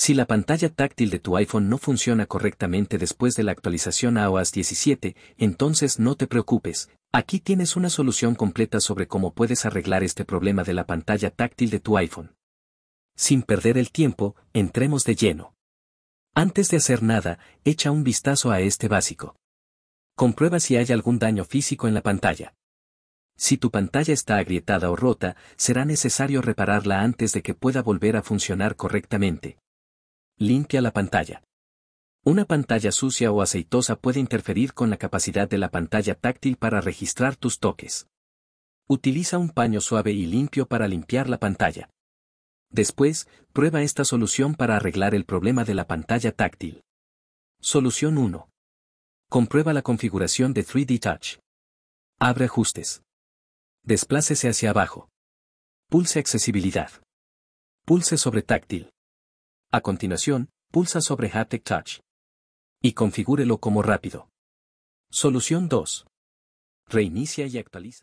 Si la pantalla táctil de tu iPhone no funciona correctamente después de la actualización a OAS 17, entonces no te preocupes, aquí tienes una solución completa sobre cómo puedes arreglar este problema de la pantalla táctil de tu iPhone. Sin perder el tiempo, entremos de lleno. Antes de hacer nada, echa un vistazo a este básico. Comprueba si hay algún daño físico en la pantalla. Si tu pantalla está agrietada o rota, será necesario repararla antes de que pueda volver a funcionar correctamente. Limpia la pantalla. Una pantalla sucia o aceitosa puede interferir con la capacidad de la pantalla táctil para registrar tus toques. Utiliza un paño suave y limpio para limpiar la pantalla. Después, prueba esta solución para arreglar el problema de la pantalla táctil. Solución 1. Comprueba la configuración de 3D Touch. Abre ajustes. Desplácese hacia abajo. Pulse accesibilidad. Pulse sobre táctil. A continuación, pulsa sobre Haptic Touch. Y configúrelo como rápido. Solución 2. Reinicia y actualiza.